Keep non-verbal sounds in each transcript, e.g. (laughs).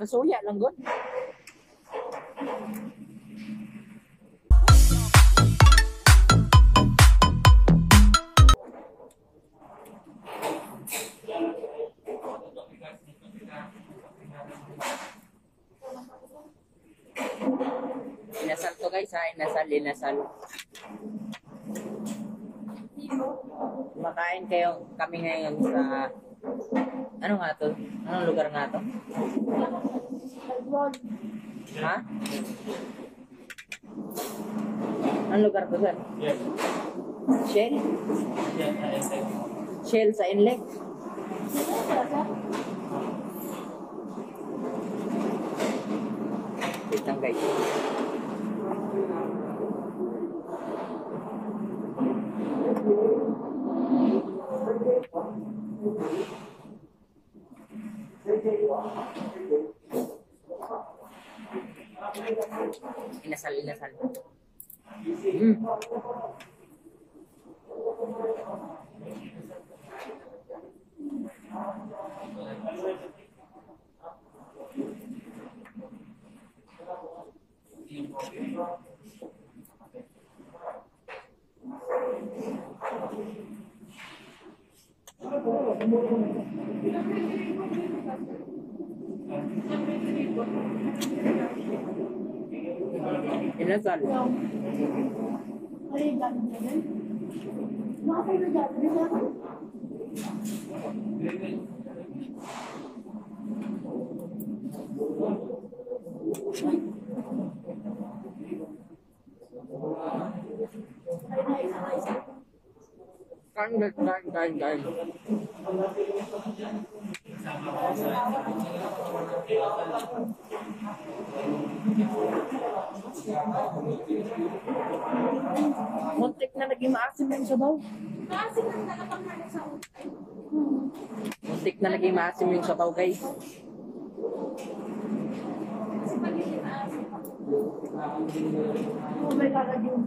Kasuya lang gud. Inasal ha, inasal, inasal. Makain kayo kami ngayon sa ano nga to? Anong lugar nga to? Ha? Anong lugar to sir? Yes. Shell? Yes. Shell sa inlet? Wait lang guys. Inasal, inasal. Mm. Elazığ. Oraya geldim dedim. Ne yapayım geldim? Ne yapayım? Thank you. Kain, kain, kain. Muntik na naging maasim yung sabaw. Kasi nang nakapanghalik sa utay. Muntik na naging maasim yung sabaw, guys. Oh my God, yung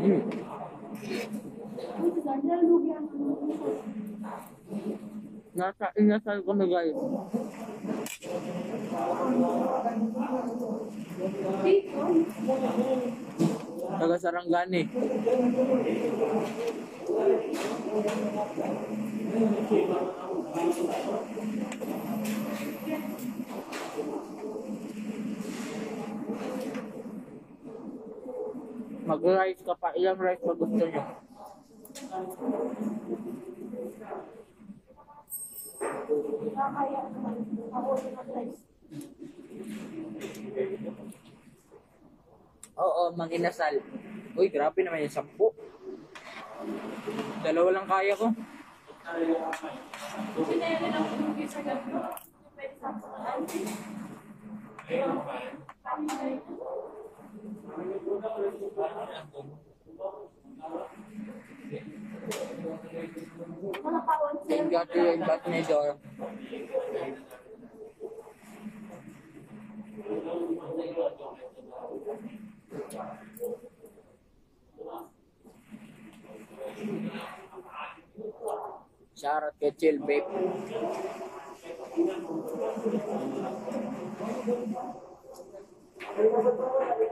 Mm. Uy, ganda, lugi ang Nasa inasal ko na, guys. Dito, Taga Sarangani. Mag-rice ka pa. Ilang rice pa gusto nyo? Oo, mang inasal. Uy, grabe naman yung sampu. Dalawa lang kaya ko. Sinaya lang lugi sa gabi. Pwede sa mga Mga kaon, sir. Yung gati, yung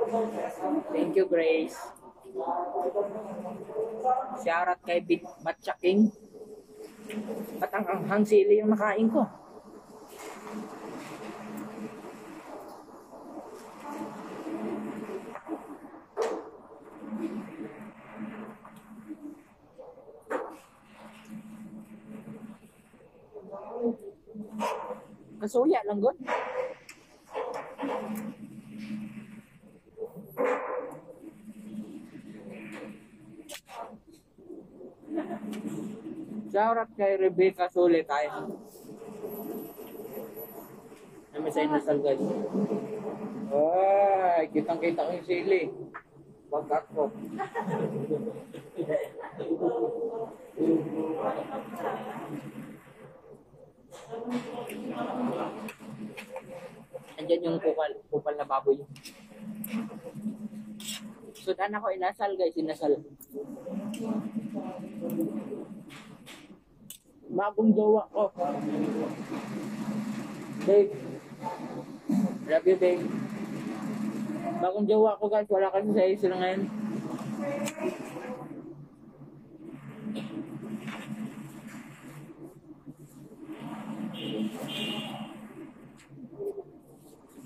Thank you, Grace. Shoutout kay Big Matcha King. Ba't ang anghang sili yung nakain ko? Kasuya lang gud. Shoutout kay Rebecca Sule tayo. Namin sa inasal guys. Ay, kitang kita ko yung sili. Pagkat ko. Andyan yung kupal, kupal na baboy. So, dan ako inasal guys, inasal. Bagong jowa ko. Babe. Love you, babe. Bagong jowa ko guys, wala kasi sa iso na ngayon.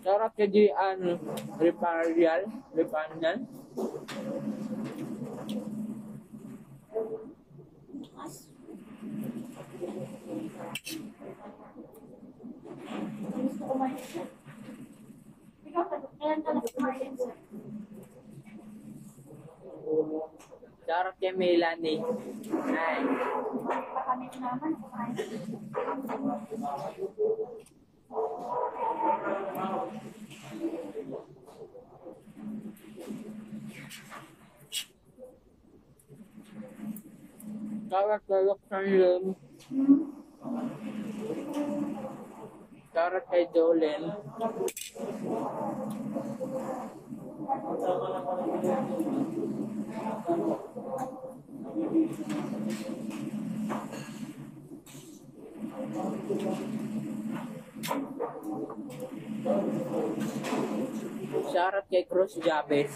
Sarap ka di an reparial, reparial. Gusto kumain siya. Ikaw, kailan ka lang kumain siya? Sarap kay Melanie. Ay, Pakamit naman, kumain. sarap kalok sa lum. Sarap kay Jolene. Shoutout kay Cruz Jabez.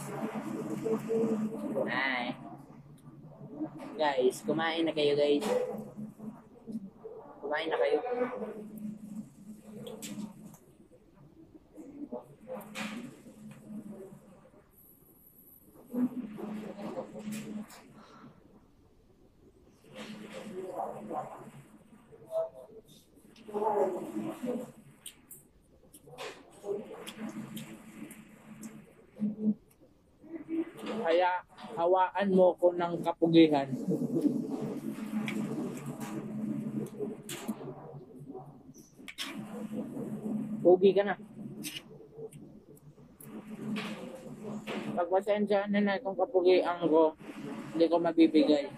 Ay. Guys, kumain na kayo guys. Kumain na kayo. Kaya hawaan mo ko ng kapugihan. Pugi ka na. Pagpasensyahan na na itong kapugian ko, hindi ko mabibigay.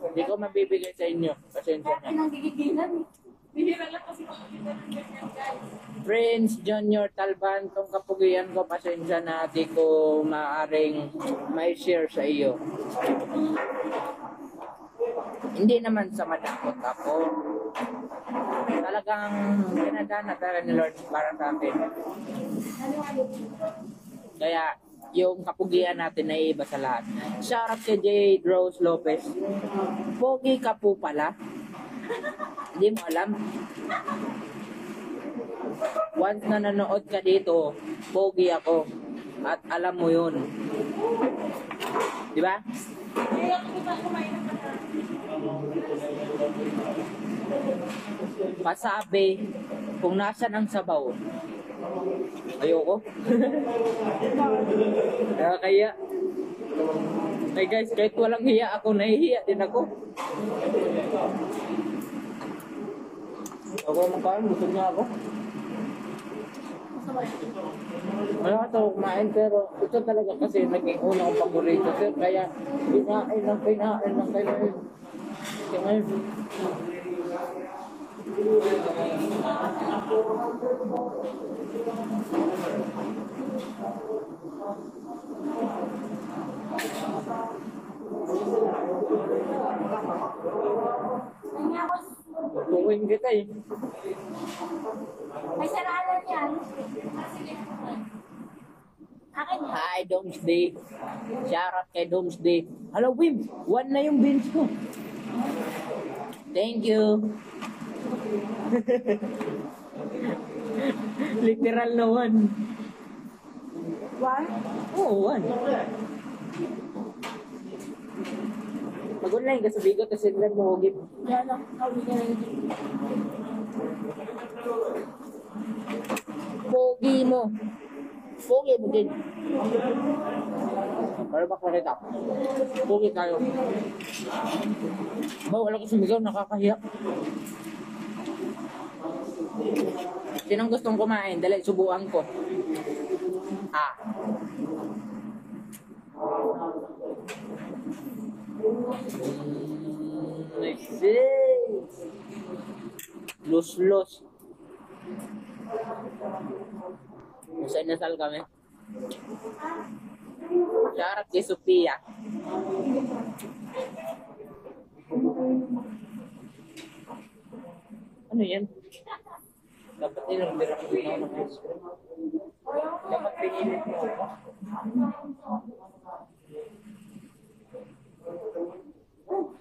Hindi ko mabibigay sa inyo. Pasensya na. pinanggigigilan eh. Bihira lang kasi makakita ng ganyan, guys. Prince Junior Talban, tong kapugian ko, pasensya na, di ko maaring may share sa iyo. Hindi naman sa madakot ako. Talagang pinadana talaga ni Lord para sa akin. Kaya yung kapugian natin ay iba sa lahat. Shout out kay Jade Rose Lopez. Pogi ka po pala. (laughs) Hindi mo alam. Once na nanood ka dito, pogi ako. At alam mo yun. Di ba? Pasabi kung nasan ang sabaw. Ayoko. Kaya kaya. Ay guys, kahit walang hiya ako, nahihiya din ako. Ako makain, gusto niya ako. Wala ito kumain pero ito talaga kasi naging una kong paborito sir. Kaya kinain ng kinain ng kinain. Kaya ngayon, Kanya ako, tuwing kita eh. may saralan yan. Akin yan. Hi, Domesday. Shout out kay Domesday. Hello, Wim. One na yung beans ko. Thank you. (laughs) (laughs) Literal na one. One? Oo, one. Mag-online ka sa bigot kasi lang mo hugip. Yan lang. Kawin ka lang. Pogi mo. Pogi mo din. Para ba kita? Pogi tayo. Bawal ako sumigaw, nakakahiya. Sinong gustong kumain? Dali, subuan ko. Ah. I see. Lus-lus. Sa inasal kami. Shoutout kay Sophia. Ano yan? Dapat nilang direct ko na ng ice cream. Dapat pinilit mo ako.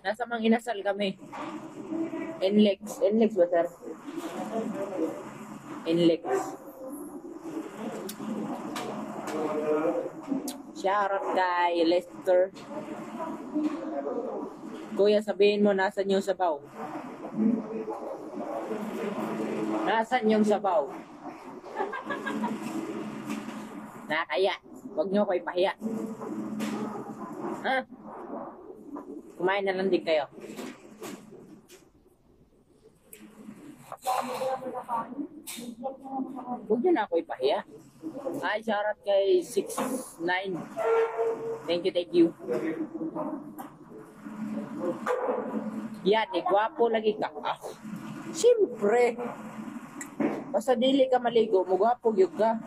Nasa mang inasal kami. Enlex. Enlex ba, sir? Enlex. Shoutout kay Lester. Kuya, sabihin mo, nasan yung sabaw? Nasaan yung sabaw? Nakaya. Huwag niyo ko ipahiya. Ha? Kumain na lang din kayo. Huwag niyo na ako ipahiya. Ay, shoutout kay 6'9". Thank you, thank you. Yan, eh, gwapo lagi ka. Ah, Siyempre. Basta dili ka maligo, mugwapo gyud ka.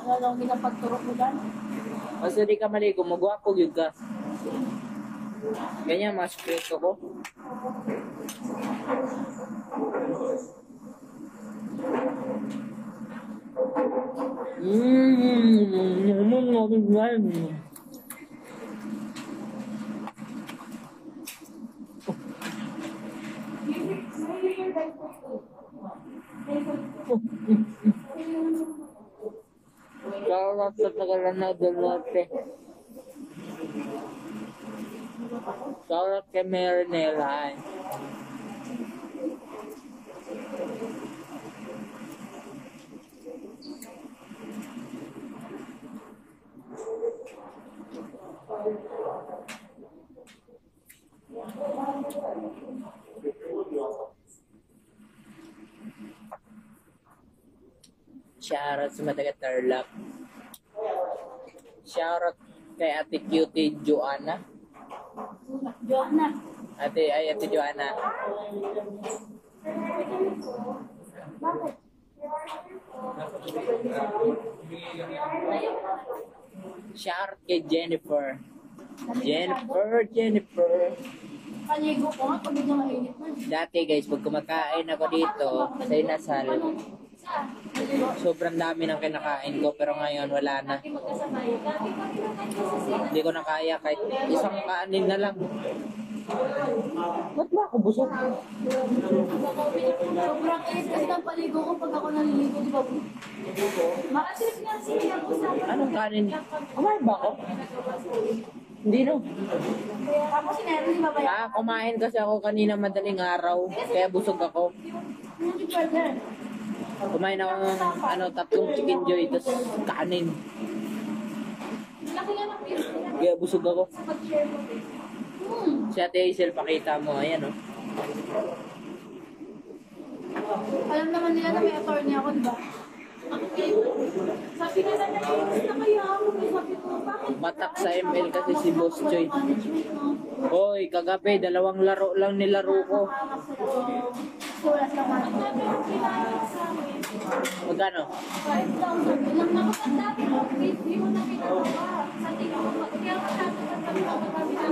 Ano lang pinapagturo ko dyan? Basta di ka maligo, mugwapo gyud ka. Ganyan mas sekreto ko. Mmm. Shoutout sa tagalan na Dolote. Shoutout kay Marinela. Ay. Shoutout sa Mataga Tarlac. Shoutout kay Ate Cutie Joanna. Joanna. Ate, ay Ate Joanna. Bakit? Kay Jennifer. Jennifer, Jennifer. Paligo ko nga pag mainit na. Dati guys, pag kumakain ako dito sa inasal, Saan? Sobrang dami ng kinakain ko pero ngayon wala na. Hindi ko na kaya kahit isang kanin na lang. Ba't ba ako busog? Sobrang init kasi ng paligo ko pag ako naliligo, di ba? Makatrip nga siya ako sa Anong kanin? Kumain ba ako? Hindi no. Tapos sinero, di ba ba yan? Ah, kumain kasi ako kanina madaling araw, kaya busog ako. Hindi burger. Kumain ako ng ano, tatlong chicken joy, tapos kanin. Kaya busog ako. Hmm. Si Ate Hazel, pakita mo, ayan oh. Alam naman nila na may attorney ako, di ba? Sabi nila na inis na kaya ako. Sabi ko, bakit? Matak sa ML kasi si Boss Choy. Management, no? Hoy, kagabi, dalawang laro lang nilaro ko. Sa wala silang management. Magkano? Kahit lang, sabi lang nakapagdati mo, di mo na pinagawa. Sa tingin ko, kaya masyado ka kami ako kami na